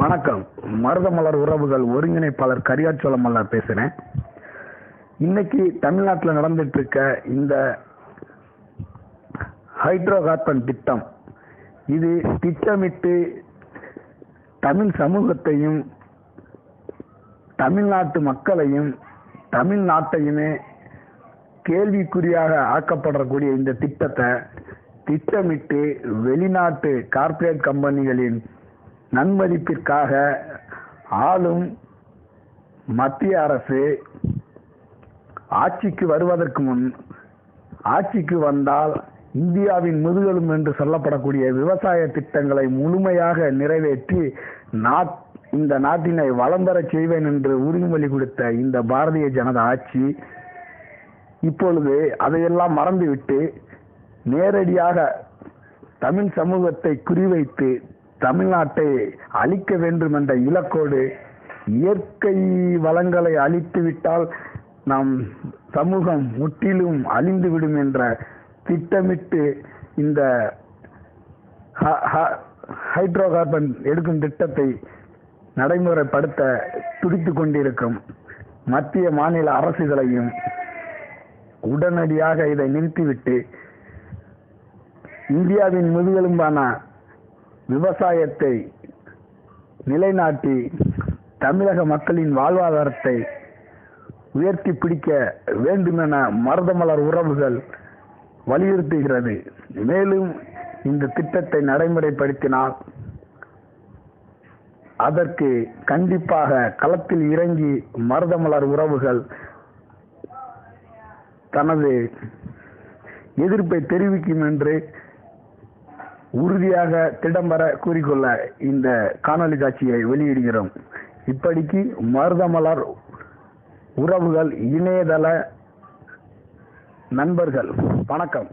வணக்கம். மருதமலர் உறவுகள் ஒருங்கிணைப்பாளர் கரியாச்சோள மலர் பேசுறேன். இன்னைக்கு தமிழ்நாட்டில் நடந்துட்டு இருக்க இந்த ஹைட்ரோ கார்பன் திட்டம் இது திட்டமிட்டு தமிழ் சமூகத்தையும் தமிழ்நாட்டு மக்களையும் தமிழ்நாட்டையுமே கேள்விக்குறியாக ஆக்கப்படக்கூடிய இந்த திட்டத்தை திட்டமிட்டு வெளிநாட்டு கார்ப்பரேட் கம்பெனிகளின் நன்மதிப்பிற்காக ஆளும் மத்திய அரசு ஆட்சிக்கு வருவதற்கு முன் ஆட்சிக்கு வந்தால் இந்தியாவின் முதுகெலும் என்று சொல்லப்படக்கூடிய விவசாய திட்டங்களை முழுமையாக நிறைவேற்றி நாட் இந்த நாட்டினை வளம் பெறச் செய்வேன் என்று உறுதிமொழி கொடுத்த இந்த பாரதிய ஜனதா ஆட்சி இப்பொழுது அதையெல்லாம் மறந்துவிட்டு நேரடியாக தமிழ் சமூகத்தை குறிவைத்து தமிழ்நாட்டை அழிக்க வேண்டும் என்ற இலக்கோடு இயற்கை வளங்களை அழித்துவிட்டால் நாம் நம் சமூகம் முற்றிலும் அழிந்துவிடும் என்ற திட்டமிட்டு இந்த ஹைட்ரோ கார்பன் எடுக்கும் திட்டத்தை நடைமுறைப்படுத்த துடித்து கொண்டிருக்கும் மத்திய மாநில அரசுகளையும் உடனடியாக இதை நிறுத்திவிட்டு இந்தியாவின் முதுகெலும்பான விவசாயத்தை நிலைநாட்டி தமிழக மக்களின் வாழ்வாதாரத்தை உயர்த்தி பிடிக்க வேண்டுமென மருதமலர் உறவுகள் வலியுறுத்துகிறது. மேலும் இந்த திட்டத்தை நடைமுறைப்படுத்தினால் அதற்கு கண்டிப்பாக களத்தில் இறங்கி மருதமலர் உறவுகள் தனது எதிர்ப்பை தெரிவிக்கும் என்று உறுதியாக திடம்பர கூறிக்கொள்ள இந்த காணொலி காட்சியை வெளியிடுகிறோம். இப்படிக்கு மருதமலர் உறவுகள் இணையதள நண்பர்கள் வணக்கம்.